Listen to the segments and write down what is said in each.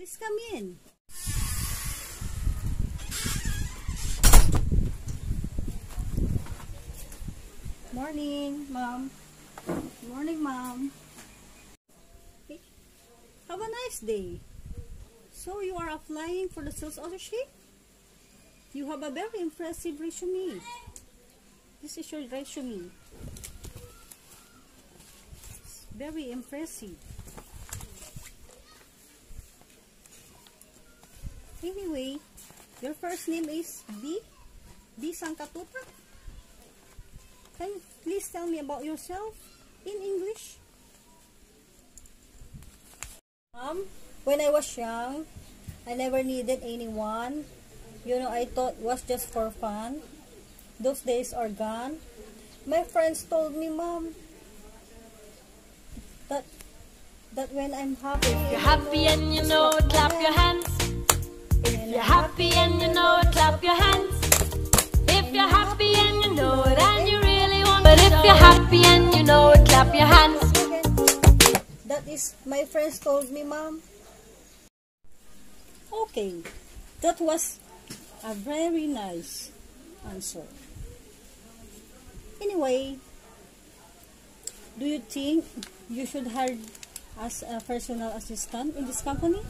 Please come in. Morning, Mom. Morning, Mom. Have a nice day. So you are applying for the sales associate? You have a very impressive resume. This is your resume. It's very impressive. Anyway, your first name is B? B Sangkatutak? Can you please tell me about yourself in English? Mom, when I was young, I never needed anyone. You know, I thought it was just for fun. Those days are gone. My friends told me, Mom, that that when I'm happy, You're happy and you know it, clap your hands. If You're happy and you know it, clap your hands. If you're happy and you know it, and you really want But if you're happy and you know it, clap your hands. That is, my friends told me, Mom. Okay, that was a very nice answer. Anyway, do you think you should hire as a personal assistant in this company?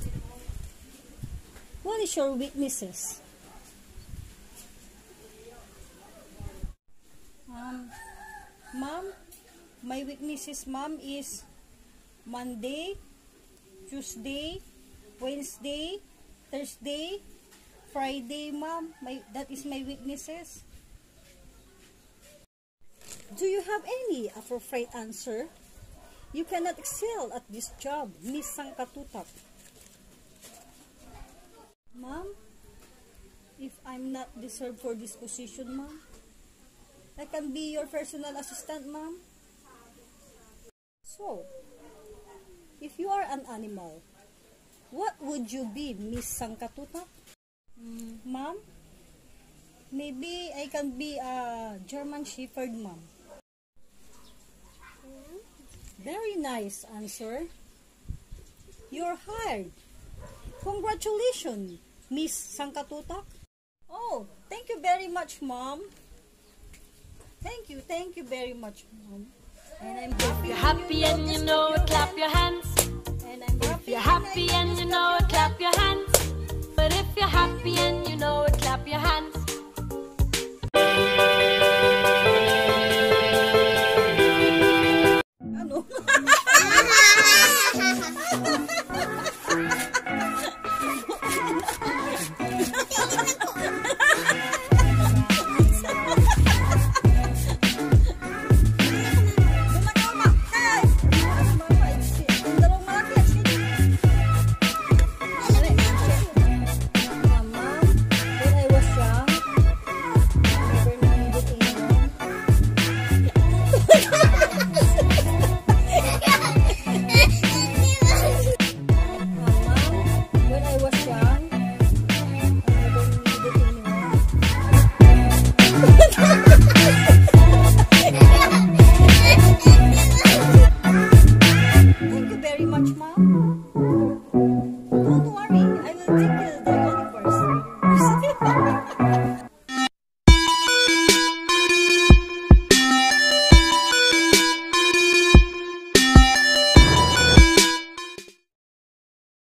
What is your weaknesses? Um, Mom, my weaknesses, Mom, is Monday, Tuesday, Wednesday, Thursday, Friday. My, that is my weaknesses. Do you have any appropriate answer? You cannot excel at this job, Miss Sangkatutak. Mom, if I'm not deserved for this position, Mom, I can be your personal assistant, Mom. So, if you are an animal, what would you be, Miss Sangkatutak? Mm, Mom, maybe I can be a German Shepherd, Mom. Very nice answer. You're hired. Congratulations, Miss Sangkatutak. Oh, thank you very much, Mom. Thank you, thank you very much, Mom. And I'm happy. You're happy and you know it, clap your hands. And I'm If happy. you're happy and